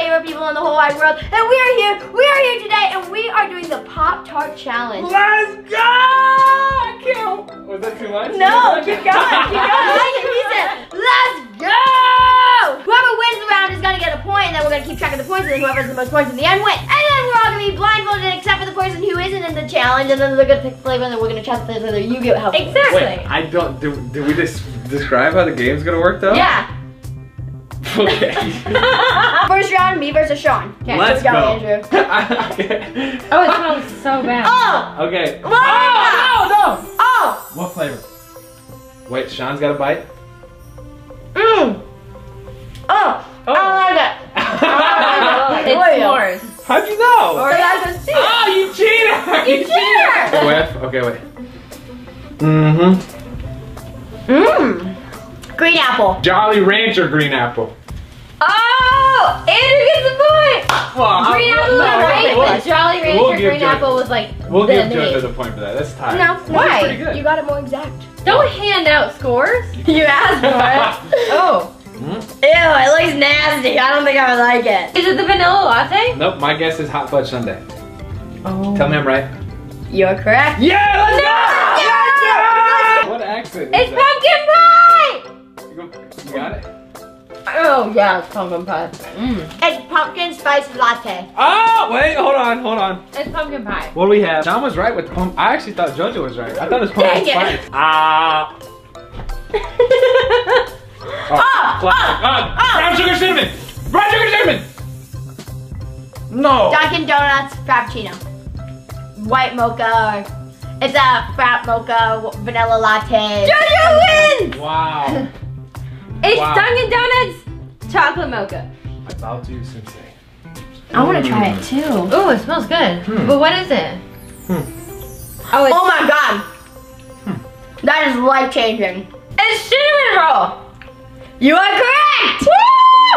favorite people in the whole wide world. And we are here, we are here today, and we are doing the Pop Tart Challenge. Let's go! I can't. Was that too much? No, keep going, keep going. He said, let's go! Whoever wins the round is gonna get a point, and then we're gonna keep track of the points, and then whoever has the most points in the end wins. And then we're all gonna be blindfolded except for the person who isn't in the challenge, and then they're gonna pick flavor, and then we're gonna try to play whether you get help. Exactly. Wait, I don't. Do, do we just describe how the game's gonna work though? Yeah. Okay. First round, me versus Sean. Okay, Let's here we go. Andrew. okay. Oh, it smells so bad. Oh! Okay. Wow! Oh, no, no. Oh! What flavor? Wait, Sean's got a bite. Mmm! Oh! Oh. I like it. it's Oreo. s'mores. How'd you know? Or I can see it. Oh, you cheater! You cheater! Whiff. Okay, wait. Mm-hmm. Mmm! Green apple. Jolly Rancher green apple. Andrew a point. Well, Green I'm- apple no, was we'll- right, we'll- but Jolly Rancher we'll green Judge- apple was like We'll the give name. Judge a point for that. That's tied. No, Why? You got it more exact. Don't hand out scores. You asked for it. Oh, Hmm? Ew, it looks nasty. I don't think I would like it. is it the vanilla latte? Nope, my guess is hot fudge sundae. Oh. Tell me I'm right. You're correct. Yeah, let's Yeah! go! What accent? is It's that? pumpkin pie. You You got it? Oh yeah, it's pumpkin pie. Mm. It's pumpkin spice latte. Oh, wait, hold on, hold on. It's pumpkin pie. What do we have? John was right with the pump. I actually thought JoJo was right. I thought it was pumpkin Dang it. spice. Ah. Oh, Ah, classic. ah, Ah, brown sugar cinnamon. Brown sugar cinnamon. No. Dunkin' Donuts Frappuccino. White mocha. Or it's a frap mocha vanilla latte. JoJo wins! Wow. It's Wow. Dunkin' Donuts chocolate mocha. I bow to you, Sensei. I want to try it too. Oh, it smells good. Hmm. But what is it? Hmm. Oh, it's, Oh my god. That is life changing. it's cinnamon roll. You are correct!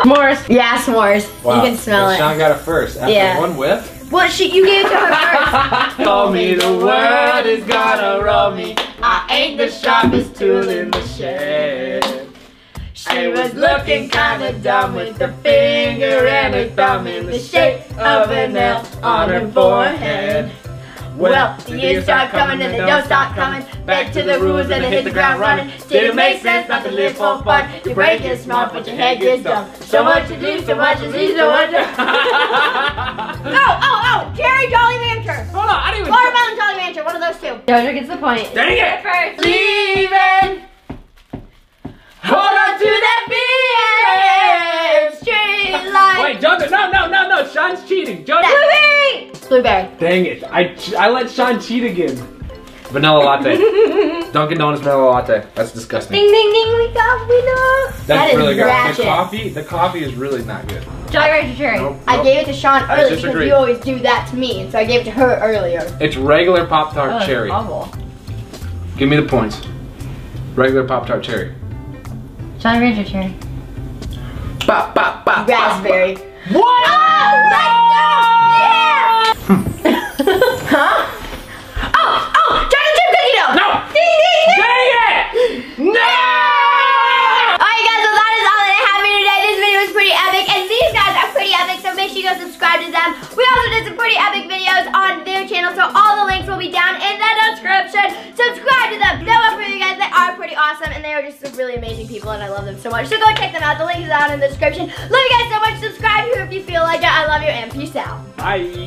S'mores. Yeah, s'mores. Wow. You can smell Well, it. Sean got it first. After Yeah. one whiff. Well, she, you gave it to her first. Told me the world is gonna roll me. I ain't the sharpest tool in the shed. She was looking kinda dumb with her finger and her thumb in the shape of an L on her forehead. Well, the years start coming and the don't stop coming. Back to the rules and they hit the ground running. Didn't make sense not to live for fun. Your brain gets smart, but your head gets dumb. So much to do, so much to see, so much to... Oh, oh, oh! Cherry Jolly Rancher! Hold on, I didn't even. Watermelon Jolly Rancher, one of those two. Jojo gets the point. Dang it! First. Leaving. Hold on to that BM street light. Wait, Jojo, no, no, no, no. Sean's cheating. Jojo. Blueberry. Blueberry. Dang it! I I let Sean cheat again. Vanilla latte. Dunkin' Donuts vanilla latte. That's disgusting. Ding ding ding, we got winner. That's That is really good. ratchet. The coffee, the coffee is really not good. Jolly Rancher cherry. Nope, I gave it to Sean I early because you always do that to me, and so I gave it to her earlier. It's regular Pop Tart Oh, cherry. awful. Give me the points. Regular Pop Tart cherry. Jolly Rancher cherry. Bop, bop, bop, Raspberry. What? Oh, let's go! Yeah! Awesome and they are just really amazing people and I love them so much. So go check them out. The link is down in the description. Love you guys so much. Subscribe here if you feel like it. I love you and peace out. Bye.